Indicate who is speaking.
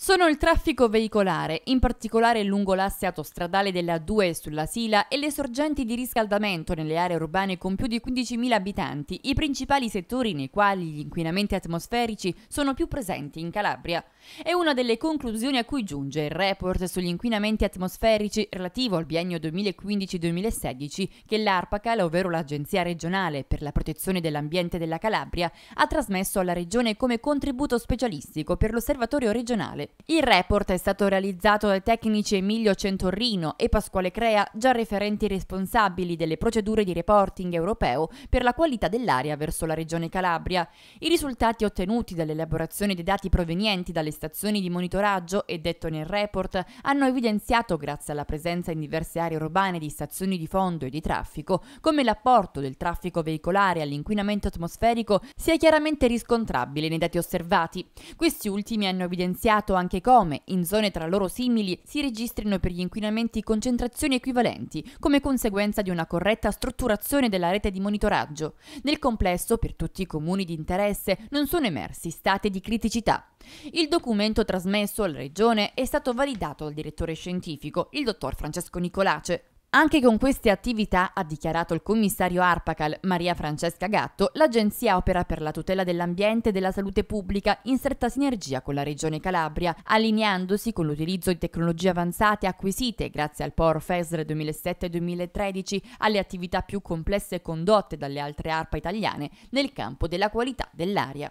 Speaker 1: Sono il traffico veicolare, in particolare lungo l'asse autostradale della A2 sulla Sila e le sorgenti di riscaldamento nelle aree urbane con più di 15.000 abitanti, i principali settori nei quali gli inquinamenti atmosferici sono più presenti in Calabria. È una delle conclusioni a cui giunge il report sugli inquinamenti atmosferici relativo al biennio 2015-2016 che l'ARPACAL, ovvero l'Agenzia regionale per la protezione dell'ambiente della Calabria, ha trasmesso alla regione come contributo specialistico per l'osservatorio regionale il report è stato realizzato dai tecnici Emilio Centorrino e Pasquale Crea, già referenti responsabili delle procedure di reporting europeo per la qualità dell'aria verso la regione Calabria. I risultati ottenuti dall'elaborazione dei dati provenienti dalle stazioni di monitoraggio e detto nel report hanno evidenziato, grazie alla presenza in diverse aree urbane di stazioni di fondo e di traffico, come l'apporto del traffico veicolare all'inquinamento atmosferico sia chiaramente riscontrabile nei dati osservati. Questi ultimi hanno evidenziato anche come, in zone tra loro simili, si registrino per gli inquinamenti concentrazioni equivalenti, come conseguenza di una corretta strutturazione della rete di monitoraggio. Nel complesso, per tutti i comuni di interesse, non sono emersi stati di criticità. Il documento trasmesso alla Regione è stato validato dal direttore scientifico, il dottor Francesco Nicolace. Anche con queste attività, ha dichiarato il commissario Arpacal Maria Francesca Gatto, l'agenzia opera per la tutela dell'ambiente e della salute pubblica in stretta sinergia con la Regione Calabria, allineandosi con l'utilizzo di tecnologie avanzate acquisite grazie al POR FESR 2007-2013 alle attività più complesse condotte dalle altre ARPA italiane nel campo della qualità dell'aria.